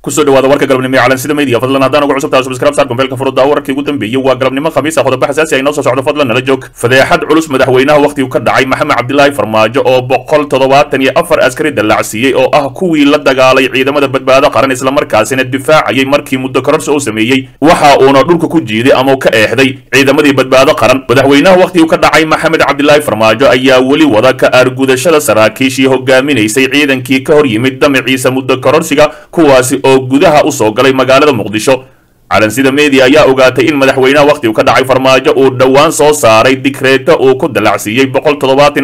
ku soo dhawaada warka galabnimo ee calansida media. Fadlan haddaan ugu cusub tahay subscribe saar gombeelka furudda wararkii ugu dambeeyey waa galabnimo khamiis ah qodobo xasaasi ah inoo soo socdo. Fadlan nala joog. Fadeexad culus madaxweynaha wakhtigu ka dhacay maxamed cabdilaahi farmaajo oo boqol toddobaatan iyo afar askari dallacsiiyey oo ah kuwii la dagaalay ciidamada badbaado qaran islamarkaasina difaacayay markii muddo kororsi uu sameeyey. Waxa uuna dhulka ku jiiday ama ka eexday ciidamadii badbaado qaran. Madaxweynaha wakhtigu ka dhacay maxamed cabdilaahi farmaajo ayaa weli wada ka aargudashada saraakiishii hogaaminaysay ciidankii ka hor yimid damaciisa muddo kororsiga kuwaasi oo gudaha u soo galay magaalada muqdisho. Calansida media ayaa ogaatay in madaxweynaha wakhtigu ka dhacay farmaajo uu dhowaan soo saaray dikreeto uu ku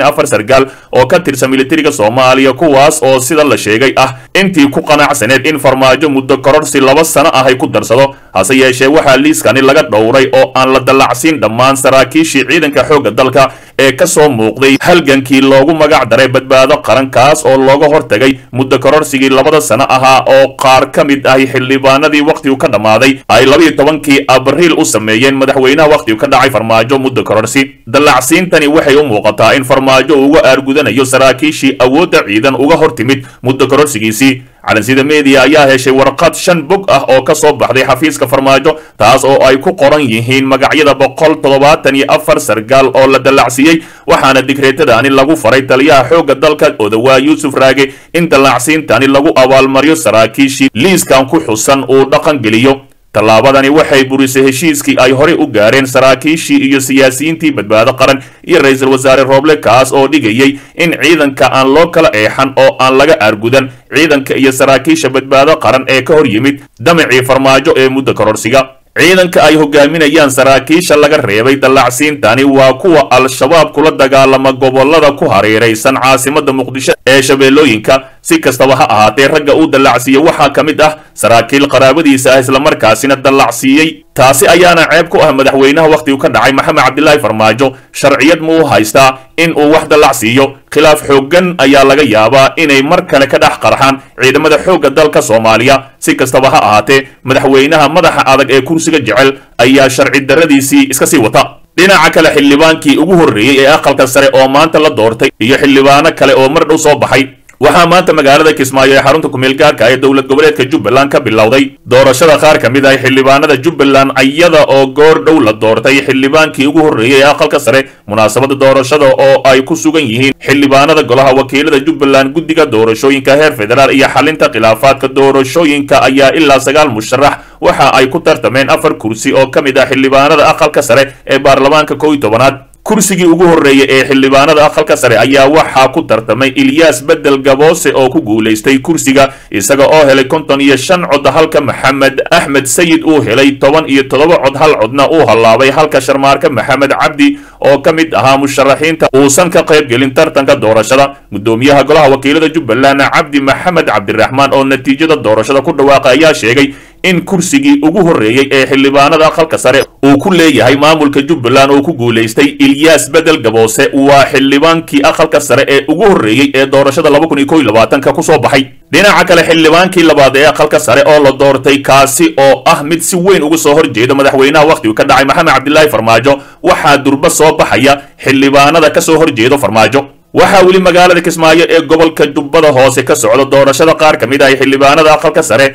iyo afar sargaal oo ka tirsan militariga soomaaliya kuwaas oo sida la sheegay ah intii ku qanacsaneed in farmaajo muddo kororsi laba sano ah ay ku darsado hase yeeshee waxaa liiskani laga dhowray oo aan la dallacsiin dhammaan saraakiishii ciidanka xoogga dalka ee ka soo muuqday. Halgankii loogu magac daray badbaado qaran kaas oo looga hortagay muddo kororsigii labada sano ahaa oo qaar ka mid ahi xildhibaanadii wakhtigu ka dhammaaday ay labiiyo tobankii abriil u sameeyeen madaxweynaha wakhtigu ka dhacay farmaajo muddo kororsi. Dallacsiintani waxay u muuqataa in farmaajo uga aargudanayo saraakiishii awoodda ciidan uga hor timid muddo kororsigiisii calansida media ayaa heshay warqad shan bog ah oo ka soo baxday xafiiska farmaajo taas oo ay ku qoran yihiin magacyada boqol toddobaatan iyo afar sargaal oo la dallacsiiyey. Waxaana digreetadaani lagu faray taliyaha xoogga dalka odawaa yuusuf raage in dallacsiintani lagu abaalmaryo saraakiishii liiskan ku xusan uu dhaqan geliyo tallaabadani waxay burisay heshiiskii ay horey u gaareen saraakiishii iyo siyaasiyiintii badbaado qaran iyo ra'iisul wasaare rooble kaas oo dhigayay in ciidanka aan loo kala eexan oo aan laga aargudan ciidanka iyo saraakiisha badbaado qaran ee ka hor yimid damacii farmaajo ee muddo kororsiga ciidanka ay hogaaminayaan saraakiisha laga reebay dallacsiintani waa kuwa al-shabaab kula dagaalama gobollada ku hareeraysan caasimada muqdisho ee shabeellooyinka si kastaba ha ahaatee ragga uu dallacsiiyey waxaa ka mid ah saraakiil qaraabadiisa ah islamarkaasina dallacsiiyey. Taasi ayaana ceeb ku ah madaxweynaha wakhtigu ka dhacay maxamed cabdilaahi farmaajo. Sharciyad ma u haystaa in uu wax dallacsiiyo. Khilaaf xooggan ayaa laga yaabaa inay mar kale ka dhex qarxaan ciidamada xoogga dalka soomaaliya. Si kastaba ha ahaatee madaxweynaha madaxa adag ee kursiga jecel ayaa sharci darradiisii iska sii wata. Dhinaca kale xildhibaankii ugu horreeyey ee aqalka sare oo maanta la doortay iyo xildhibaano kale oo mar dhow soo baxay waxaa maanta magaalada kismaayo ee xarunta kumeel gaarka ee dowlad goboleedka jubbaland ka bilowday. Doorashada qaar ka mid ah xildhibaanada jubbaland iyada oo goor dhow la doortay xildhibaankii ugu horreeyey ee aqalka sare munaasabada doorashada oo ay ku sugan yihiin. Xildhibaanada golaha wakiilada jubbaland guddiga doorashooyinka heer federaal iyo xalinta khilaafaadka doorashooyinka ayaa ilaa sagaal musharax. Waxa ay ku tartameen afar kursi oo ka mid ah xildhibaanada aqalka sare ee baarlamaanka kow iyo tobanaad kursigii ugu horreeyey ee xildhibaanada aqalka sare ayaa waxaa ku tartamay ilyaas bedel gaboose oo ku guulaystay kursiga isaga oo helay konton iyo shan cod halka maxamed axmed sayid uu helay toban iyo toddoba cod hal codna uu hallaabay halka sharmaarka maxamed cabdi oo ka mid ahaa musharaxiinta uusan ka qayb gelin tartanka doorashada. Guddoomiyaha golaha wakiilada jubbaland cabdi maxamed cabdiraxmaan oo natiijada doorashada ku dhawaaqay ayaa sheegay in kursigii ugu horreeyey ee xildhibaanada aqalka sare uu ku leeyahay maamulka jubbaland oo ku guulaystay ilyaas bedel gaboose waa xildhibaankii aqalka sare ee ugu horreeyey ee doorashada labaatanka ku soo baxay. Dhinaca kale xildhibaankii labaad ee aqalka sare oo la doortay kaasi oo ah mid si weyn uga soo horjeeda madaxweynaha wakhtigu ka dhacay maxamed cabdilaahi farmaajo waxaa durba soo baxaya xildhibaanada ka soo horjeedo farmaajo. Waxaa weli magaalada kismaayo ee gobolka jubbada hoose ka socda doorashada qaar ka mid ah xildhibaanada aqalka sare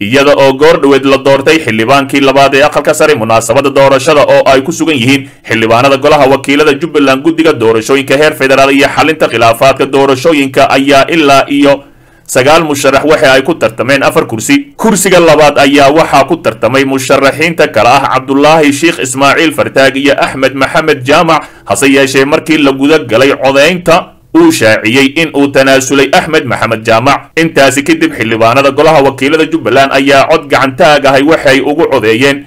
iyada oo goor dhoweed la doortay xildhibaankii labaad ee aqalka sare munaasabada doorashada oo ay ku sugan yihiin xildhibaanada golaha wakiilada jubbaland guddiga doorashooyinka heer federaal iyo xalinta khilaafaadka doorashooyinka ayaa ilaa iyo sagaal musharax waxa ay ku tartameen afar kursi. Kursiga labaad ayaa waxaa ku tartamay musharaxiinta kale ah cabdulaahi sheikh ismaaciil fartaag iyo axmed maxamed jaamac hase yeeshee markii la guda galay codaynta uu shaaciyey in uu tanaasulay axmed maxamed jaamac intaasi kadib xildhibaanada golaha wakiilada jubbaland ayaa cod gacantaag ahay waxay ugu codeeyeen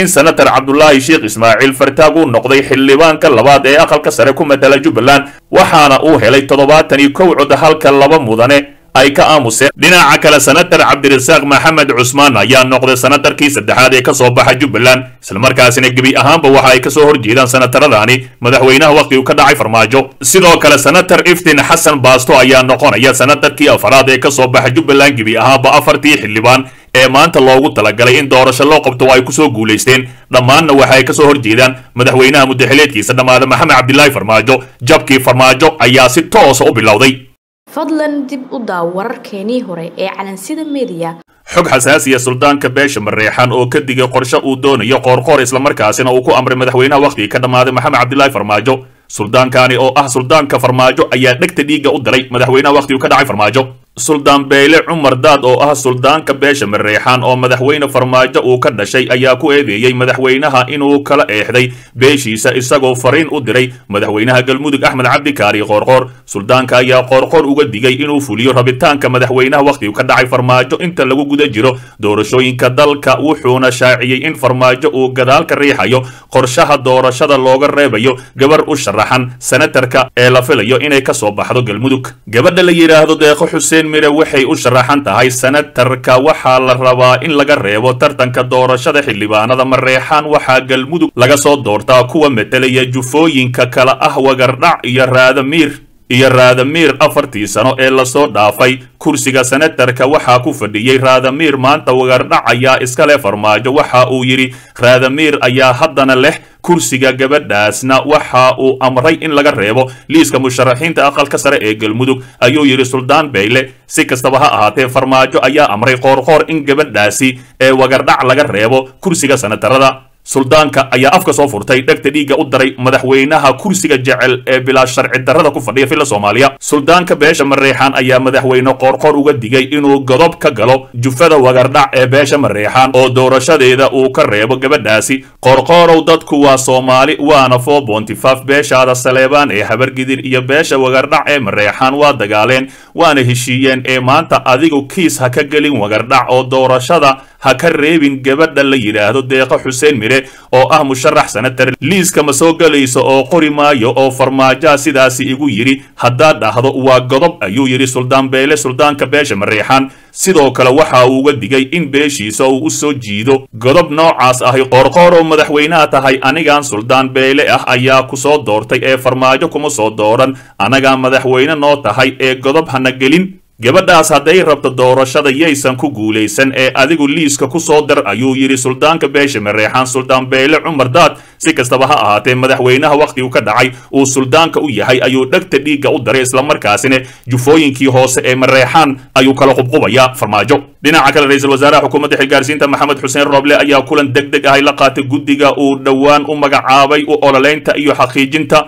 in senatar cabdulaahi sheikh ismaaciil fartaag uu noqday xildhibaanka labaad ee aqalka sare ku matala jubbaland waxaana uu helay toddobaatan iyo kow cod halka laba mudane ay ka aamuseen. Dhinaca kale senatar cabdirasaaq maxamed cusmaan ayaa noqday senatarkii saddexaad ee ka soo baxa jubbaland islamarkaasina gebi ahaanba waxa ay ka soo horjeedaan senataradani madaxweynaha wakhtigu ka dhacay farmaajo. Sidoo kale senatar iftin xasan baasto ayaa noqonaya senatarkii afaraad ee ka soo baxa jubbaland gebi ahaanba afartii xildhibaan ee maanta loogu talagalay in doorasho loo qabto ay ku soo guulaysteen dhammaanna waxa ay ka soo horjeedaan madaxweynaha muddaxileedkiisa dhammaada maxamed cabdilaahi farmaajo. Jabkii farmaajo ayaa si toosa u bilowday fadlan dib u daaw wararkeenii hore ee calansida meediya xog xasaasiya suldaanka beesha mareexan oo ka digay qorshe uu doonayo qoorqoor islamarkaasina uu ku amray madaxweynaha wakhtigii ka dhammaaday maxamed cabdilaahi farmaajo. Suldaankaani oo ah suldaanka farmaajo ayaa dhegta dhiigga u diray madaxweynaha wakhtigii ka dhacay farmaajo suldaan beyle cumar daad oo ah suldaanka beesha mareexan oo madaxweyne farmaajo uu ka dhashay ayaa ku eedeeyey madaxweynaha inuu kala eexday beeshiisa isagoo fariin u diray madaxweynaha galmudug axmed cabdi kaari qoorqoor suldaanka ayaa qoorqoor uga digay inuu fuliyo rabitaanka madaxweynaha wakhtigu ka dhacay farmaajo inta lagu guda jiro. Doorashooyinka dalka wuxuuna shaaciyey in farmaajo uu gadaal ka riixayo qorshaha doorashada looga reebayo gabar u sharaxan senatarka ee la filayo inay ka soo baxdo galmudug. Gabadha la yidhaahdo deeqo xuseen mire waxay u sharaxan tahay senatarka waxaa la rabaa in laga reebo tartanka doorashada xildhibaanada mareexaan waxaa galmudug laga soo doortaa kuwa metelaya jufooyinka kala ah wagardhac iyo raadamiir iyo raadamiir afartii sano ee la soo dhaafay kursiga senatarka waxaa ku fadhiyey raadamiir maanta wagardhac ayaa iska leh farmaajo. Waxa uu yidhi raadamiir ayaa haddana leh kursiga gabadhaasna. Waxa uu amray in laga reebo liiska musharaxiinta aqalka sare ee galmudug. Ayuu yidhi suldaan beyle si kastaba ha ahaatee farmaajo ayaa amray qoorqoor in gabadhaasi ee wagardhac laga reebo kursiga senatarada suldaanka ayaa afka soo furtay dhegta dhiigga u daray madaxweynaha kursiga jecel ee bilaa sharci darrada ku fadhiya filla soomaaliya. Suldaanka beesha mareexaan ayaa madaxweyne qoorqoor uga digay inuu godob ka galo jufada wagardhac ee beesha mareexaan oo doorashadeeda uu ka reebo gabadhaasi. Qoorqoorow dadku waa soomaali waana fo bontifaf beeshaada saleebaan ee habargidir iyo beesha wagardhac ee mareexaan waa dagaaleen waana heshiiyeen ee maanta adigu kiis ha ka gelin wagardhac oo doorashada ha ka reebin gabadha la yidhaahdo deeqo xuseen mire oo ah musharax senatar liiska ma soo gelayso oo qori maayo oo farmaajoa sidaasi igu yidhi haddaad dhahdo waa godob ayuu yidhi suldaan beele suldaanka beesha mareexaan sidoo kale waxa uu uga digay in beeshiisa uu u soo jiido. Godob noocaas ahi qoorqoor oo madaxweynaha tahay anigaan suldaan beele ah ayaa ku soo doortay ee farmaajo kuma soo dooran. Anagaa madaxweyne noo tahay ee godob hana gelin gabadhaas hadday rabto doorashada yaysan ku guulaysan ee adigu liiska ku soo dar ayuu yidhi suldaanka beesha mareexaan suldaan beyle cumar daad si kastaba ha ahaatee madaxweynaha wakhtigu ka dhacay uu suldaanka u yahay ayuu dhegta dhiigga u daray islamarkaasina jufooyinkii hoose ee mareexaan ayuu kala qubqubayaa farmaajo. Dhinaca kale ra'iisul wasaaraha xukuumadda xilgaarsiinta maxamed xuseen rooble ayaa kulan deg deg ahay la qaatay guddiga uu dhowaan u magacaabay u ololeynta iyo xaqiijinta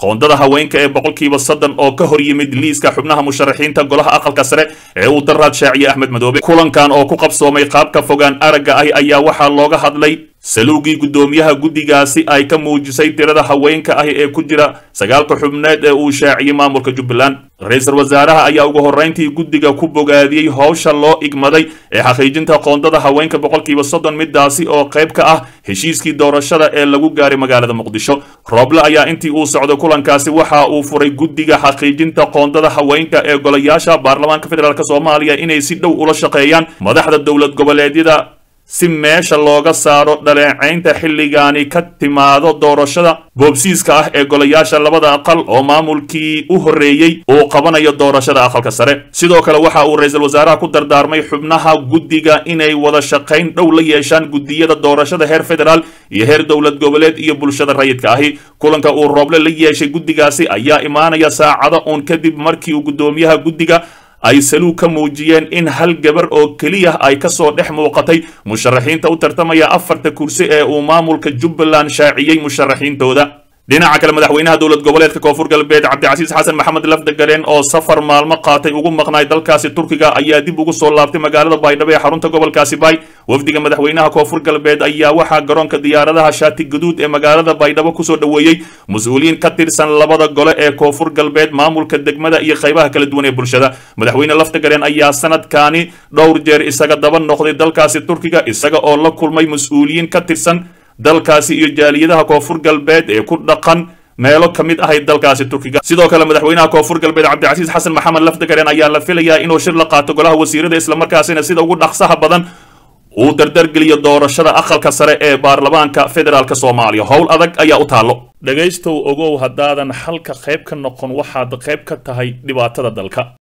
qoondada haweenka ee boqolkiiba soddon oo ka hor yimid liiska xubnaha musharaxiinta golaha aqalka sare ee uu daraad shaaciye axmed madoobe. Kulankan oo ku qabsoomay qaabka fogaan aragga ah ayaa waxaa looga hadlay saluugii guddoomiyaha guddigaasi ay ka muujisay tirada haweenka ah ee ku jira sagaalka xubneed ee uu shaaciyey maamulka jubbaland ra'iisul wasaaraha ayaa ugu horrayntii guddiga ku bogaadiyey howsha loo igmaday ee xaqiijinta qoondada haweenka boqolkiiba soddon midaasi oo qayb ka ah heshiiskii doorashada ee lagu gaaray magaalada muqdisho. Rooble ayaa intii uu socday kulankaasi waxa uu furay guddiga xaqiijinta qoondada haweenka ee golayaasha baarlamaanka federaalk soomaaliya inay si dhow ula shaqeeyaan madaxda dowlad goboleedyada si meesha looga saaro dhaleecaynta xilligaani ka timaado doorashada boobsiiska ah ee golayaasha labada aqal oo maamulkii u horreeyey uu qabanayo doorashada aqalka sare. Sidoo kale waxa uu ra'iisul wasaaraha ku dardaarmay xubnaha guddiga inay wada shaqayn dhow la yeeshaan guddiyada doorashada heer federaal iyo heer dowlad goboleed iyo bulshada rayidka ahi. Kulanka uu rooble la yeeshay guddigaasi ayaa imaanaya saacado uun kadib markii uu guddoomiyaha guddiga ay saluug ka muujiyeen in hal gabar oo keliya ay ka soo dhex muuqatay musharaxiinta u tartamaya afarta kursi ee uu maamulka jubbaland shaaciyey musharaxiintooda dhinaca kale madaxweynaha dowlad goboleedka koonfur galbeed cabdicasiis xasan maxamed lafdagaleen oo safar maalmo qaatay ugu maqnaay dalkaasi turkiga ayaa dib ugu soo laabtay magaalada baydhabo ee xarunta gobolkaasi baay. Wafdiga madaxweynaha koonfur galbeed ayaa waxaa garoonka diyaaradaha shaati gaduud ee magaalada baydhabo ku soo dhoweeyey mas'uuliyiin ka tirsan labada gole ee koonfur galbeed maamulka degmada iyo qaybaha kala duwan ee bulshada. Madaxweyne lafdagaleen ayaa sanadkaani dhowr jeer isaga daba noqday dalkaasi turkiga isaga oo la kulmay mas'uuliyiin ka tirsan dalkaasi iyo jaaliyadaha koonfur galbeed ee ku dhaqan meelo ka mid ahay dalkaasi turkiga. Sidoo kale madaxweynaha koonfur galbeed cabdicasiis xasan maxamed lafdagaren ayaa la filayaa inuu shir la qaato golaha wasiirada islamarkaasina sida ugu dhaqsaha badan uu dardargeliyo doorashada aqalka sare ee baarlamaanka federaalk soomaaliya. Howl adag ayaa u taallo. Dhegaystow ogow haddaadan xalka qayb ka noqon waxaad qayb ka tahay dhibaatada dalka